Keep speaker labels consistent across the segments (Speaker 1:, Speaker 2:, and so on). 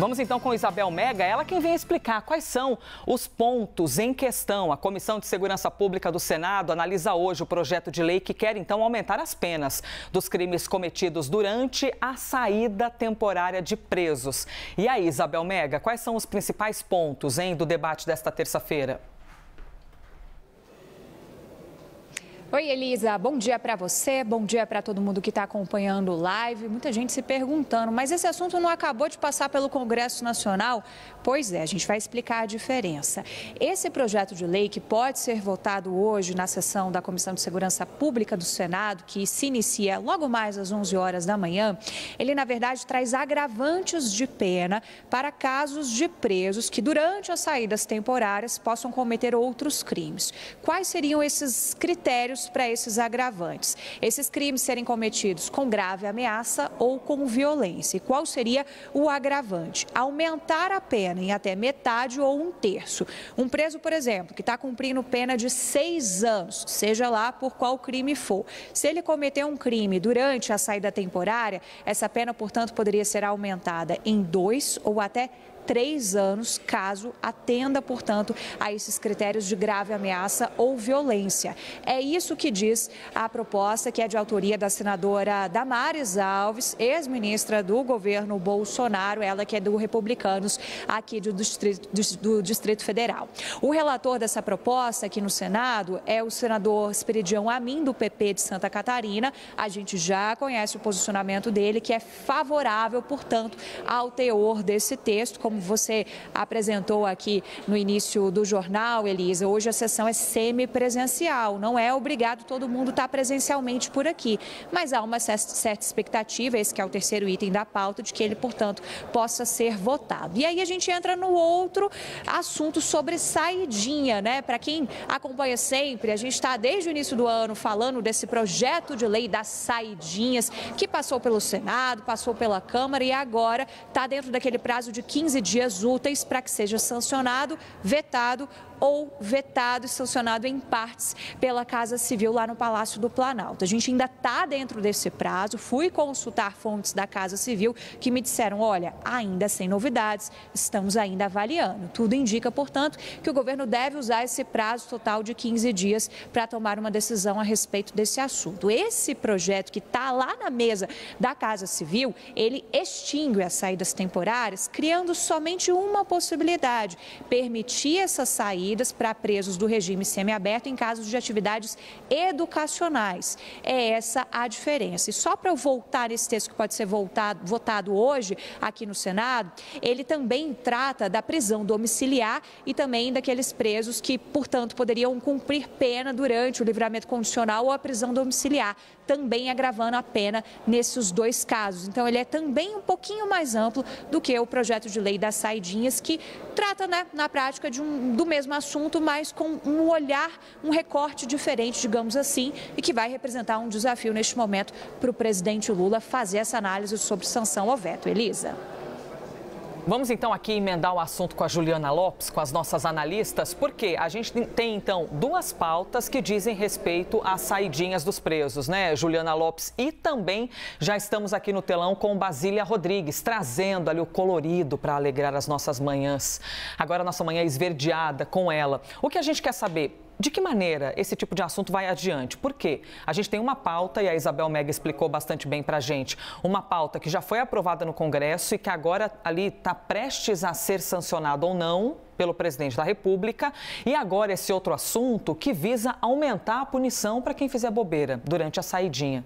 Speaker 1: Vamos então com Isabel Mega, ela quem vem explicar quais são os pontos em questão. A Comissão de Segurança Pública do Senado analisa hoje o projeto de lei que quer então aumentar as penas dos crimes cometidos durante a saída temporária de presos. E aí, Isabel Mega, quais são os principais pontos hein, do debate desta terça-feira?
Speaker 2: Oi, Elisa. Bom dia para você, bom dia para todo mundo que está acompanhando o live. Muita gente se perguntando, mas esse assunto não acabou de passar pelo Congresso Nacional? Pois é, a gente vai explicar a diferença. Esse projeto de lei que pode ser votado hoje na sessão da Comissão de Segurança Pública do Senado, que se inicia logo mais às 11 horas da manhã, ele na verdade traz agravantes de pena para casos de presos que durante as saídas temporárias possam cometer outros crimes. Quais seriam esses critérios? Para esses agravantes. Esses crimes serem cometidos com grave ameaça ou com violência. E qual seria o agravante? Aumentar a pena em até metade ou um terço. Um preso, por exemplo, que está cumprindo pena de seis anos, seja lá por qual crime for. Se ele cometer um crime durante a saída temporária, essa pena, portanto, poderia ser aumentada em dois ou até três anos, caso atenda, portanto, a esses critérios de grave ameaça ou violência. É isso que diz a proposta, que é de autoria da senadora Damares Alves, ex-ministra do governo Bolsonaro, ela que é do Republicanos aqui do Distrito, do Distrito Federal. O relator dessa proposta aqui no Senado é o senador Esperidião Amin, do PP de Santa Catarina. A gente já conhece o posicionamento dele, que é favorável, portanto, ao teor desse texto, como você apresentou aqui no início do jornal, Elisa, hoje a sessão é semipresencial, não é obrigado todo mundo estar presencialmente por aqui, mas há uma certa expectativa, esse que é o terceiro item da pauta, de que ele, portanto, possa ser votado. E aí a gente entra no outro assunto sobre saidinha, né? Para quem acompanha sempre, a gente está desde o início do ano falando desse projeto de lei das saidinhas que passou pelo Senado, passou pela Câmara e agora está dentro daquele prazo de 15 dias úteis para que seja sancionado, vetado ou vetado e sancionado em partes pela Casa Civil lá no Palácio do Planalto. A gente ainda está dentro desse prazo. Fui consultar fontes da Casa Civil que me disseram: olha, ainda sem novidades, estamos ainda avaliando. Tudo indica, portanto, que o governo deve usar esse prazo total de 15 dias para tomar uma decisão a respeito desse assunto. Esse projeto que está lá na mesa da Casa Civil, ele extingue as saídas temporárias, criando somente uma possibilidade: permitir essa saída saídas para presos do regime semiaberto em casos de atividades educacionais. É essa a diferença. E só para eu voltar esse texto que pode ser voltado, votado hoje aqui no Senado, ele também trata da prisão domiciliar e também daqueles presos que, portanto, poderiam cumprir pena durante o livramento condicional ou a prisão domiciliar, também agravando a pena nesses dois casos. Então, ele é também um pouquinho mais amplo do que o projeto de lei das saidinhas, que trata, né, na prática, de um, do mesmo assunto, mas com um olhar, um recorte diferente, digamos assim, e que vai representar um desafio neste momento para o presidente Lula fazer essa análise sobre sanção ao veto. Elisa.
Speaker 1: Vamos então aqui emendar o assunto com a Juliana Lopes, com as nossas analistas, porque a gente tem então duas pautas que dizem respeito às saidinhas dos presos, né, Juliana Lopes? E também já estamos aqui no telão com Basília Rodrigues, trazendo ali o colorido para alegrar as nossas manhãs. Agora nossa manhã é esverdeada com ela. O que a gente quer saber? De que maneira esse tipo de assunto vai adiante? Por quê? A gente tem uma pauta, e a Isabel Mega explicou bastante bem para a gente, uma pauta que já foi aprovada no Congresso e que agora ali está prestes a ser sancionada ou não pelo presidente da República. E agora esse outro assunto que visa aumentar a punição para quem fizer bobeira durante a saidinha.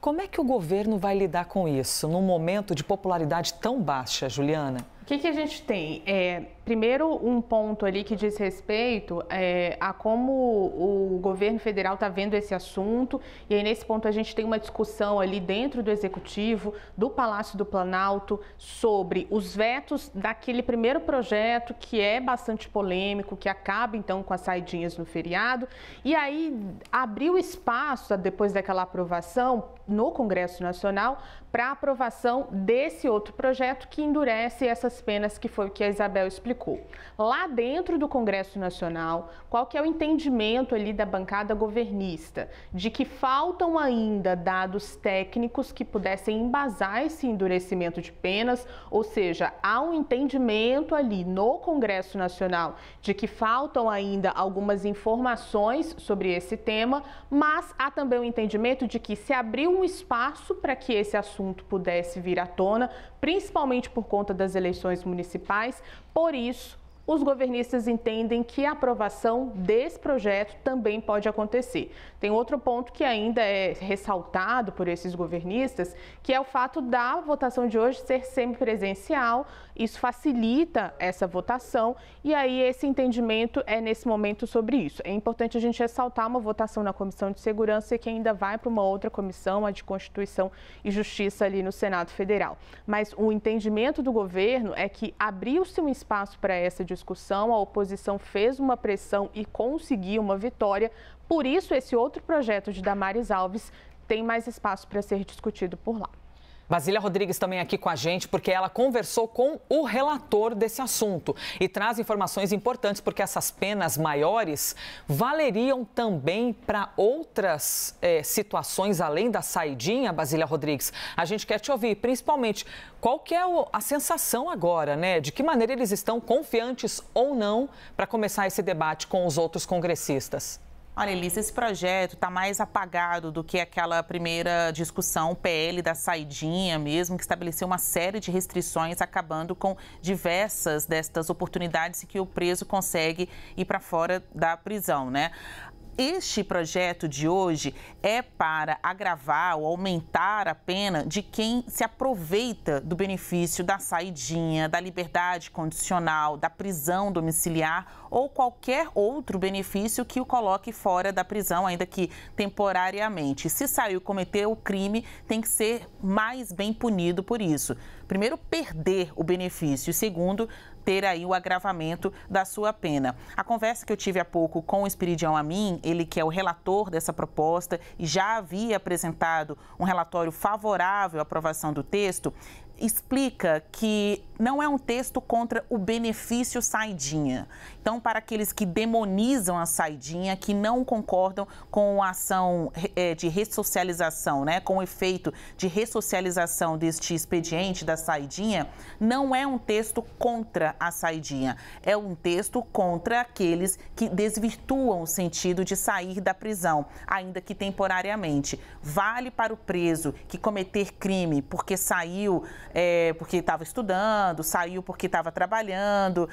Speaker 1: Como é que o governo vai lidar com isso num momento de popularidade tão baixa, Juliana?
Speaker 3: O que, que a gente tem? É, Primeiro, um ponto ali que diz respeito é, a como o governo federal está vendo esse assunto, e aí nesse ponto a gente tem uma discussão ali dentro do Executivo, do Palácio do Planalto, sobre os vetos daquele primeiro projeto que é bastante polêmico, que acaba então com as saidinhas no feriado, e aí abriu espaço, depois daquela aprovação no Congresso Nacional, para aprovação desse outro projeto que endurece essa penas, que foi o que a Isabel explicou. Lá dentro do Congresso Nacional, qual que é o entendimento ali da bancada governista? De que faltam ainda dados técnicos que pudessem embasar esse endurecimento de penas, ou seja, há um entendimento ali no Congresso Nacional de que faltam ainda algumas informações sobre esse tema, mas há também o entendimento de que se abriu um espaço para que esse assunto pudesse vir à tona, principalmente por conta das eleições municipais. Por isso, os governistas entendem que a aprovação desse projeto também pode acontecer. Tem outro ponto que ainda é ressaltado por esses governistas, que é o fato da votação de hoje ser semipresencial. Isso facilita essa votação e aí esse entendimento é nesse momento sobre isso. É importante a gente ressaltar uma votação na Comissão de Segurança que ainda vai para uma outra comissão, a de Constituição e Justiça ali no Senado Federal. Mas o entendimento do governo é que abriu-se um espaço para essa discussão, a oposição fez uma pressão e conseguiu uma vitória. Por isso, esse outro projeto de Damares Alves tem mais espaço para ser discutido por lá.
Speaker 1: Basília Rodrigues também aqui com a gente, porque ela conversou com o relator desse assunto e traz informações importantes, porque essas penas maiores valeriam também para outras é, situações além da saidinha, Basília Rodrigues. A gente quer te ouvir, principalmente, qual que é a sensação agora, né? De que maneira eles estão confiantes ou não para começar esse debate com os outros congressistas?
Speaker 4: Olha, Elisa, esse projeto está mais apagado do que aquela primeira discussão PL da saidinha mesmo, que estabeleceu uma série de restrições, acabando com diversas destas oportunidades que o preso consegue ir para fora da prisão, né? Este projeto de hoje é para agravar ou aumentar a pena de quem se aproveita do benefício da saidinha, da liberdade condicional, da prisão domiciliar ou qualquer outro benefício que o coloque fora da prisão, ainda que temporariamente. Se saiu e cometeu o crime, tem que ser mais bem punido por isso. Primeiro, perder o benefício. Segundo, ter aí o agravamento da sua pena. A conversa que eu tive há pouco com o Espiridião Amin, ele que é o relator dessa proposta e já havia apresentado um relatório favorável à aprovação do texto, explica que não é um texto contra o benefício saidinha. Então, para aqueles que demonizam a saidinha, que não concordam com a ação é, de ressocialização, né, com o efeito de ressocialização deste expediente da saidinha, não é um texto contra a saidinha, é um texto contra aqueles que desvirtuam o sentido de sair da prisão, ainda que temporariamente. Vale para o preso que cometer crime porque saiu é, porque estava estudando, saiu porque estava trabalhando,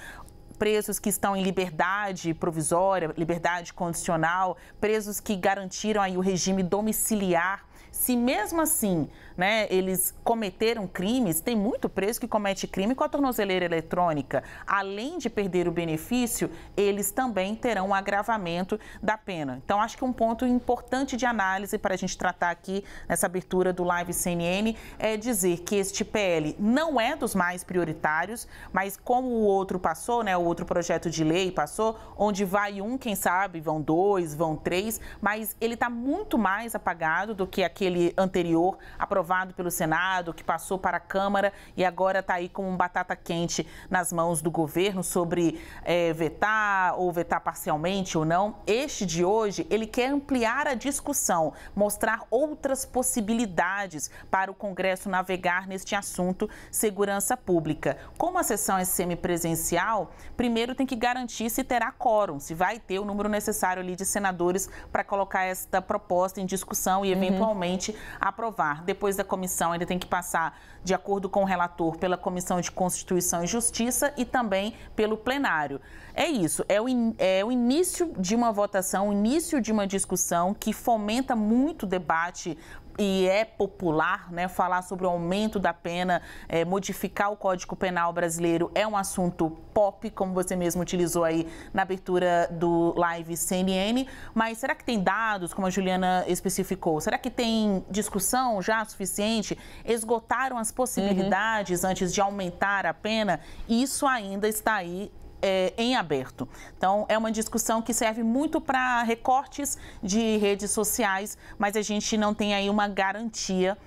Speaker 4: presos que estão em liberdade provisória, liberdade condicional, presos que garantiram aí o regime domiciliar. Se mesmo assim né, eles cometeram crimes, tem muito preso que comete crime com a tornozeleira eletrônica. Além de perder o benefício, eles também terão um agravamento da pena. Então, acho que um ponto importante de análise para a gente tratar aqui nessa abertura do Live CNN é dizer que este PL não é dos mais prioritários, mas como o outro passou, né, o outro projeto de lei passou, onde vai um, quem sabe, vão dois, vão três, mas ele está muito mais apagado do que aquele anterior aprovado aprovado pelo Senado, que passou para a Câmara e agora está aí com um batata quente nas mãos do governo sobre é, vetar ou vetar parcialmente ou não. Este de hoje, ele quer ampliar a discussão, mostrar outras possibilidades para o Congresso navegar neste assunto segurança pública. Como a sessão é semipresencial, primeiro tem que garantir se terá quórum, se vai ter o número necessário ali de senadores para colocar esta proposta em discussão e uhum. eventualmente uhum. Aprovar. Depois da comissão ainda tem que passar, de acordo com o relator, pela Comissão de Constituição e Justiça e também pelo plenário. É isso, é o, in, é o início de uma votação, o início de uma discussão que fomenta muito debate e é popular, né? Falar sobre o aumento da pena, é, modificar o Código Penal brasileiro é um assunto pop, como você mesmo utilizou aí na abertura do live CNN. Mas será que tem dados, como a Juliana especificou? Será que tem discussão já suficiente? Esgotaram as possibilidades uhum. antes de aumentar a pena? Isso ainda está aí é, em aberto. Então, é uma discussão que serve muito para recortes de redes sociais, mas a gente não tem aí uma garantia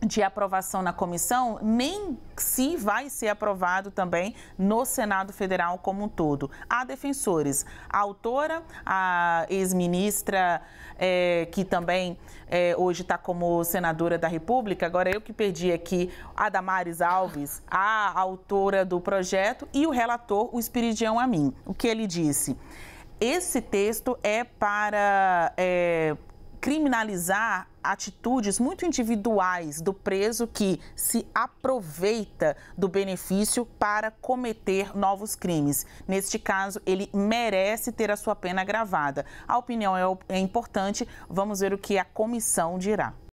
Speaker 4: de aprovação na comissão, nem se vai ser aprovado também no Senado Federal como um todo. Há defensores. A autora, a ex-ministra, é, que também é, hoje está como senadora da República, agora eu que perdi aqui, a Damares Alves, a autora do projeto, e o relator, o Espiridião Amin. O que ele disse? Esse texto é para é, criminalizar atitudes muito individuais do preso que se aproveita do benefício para cometer novos crimes. Neste caso, ele merece ter a sua pena agravada. A opinião é, é importante, vamos ver o que a comissão dirá.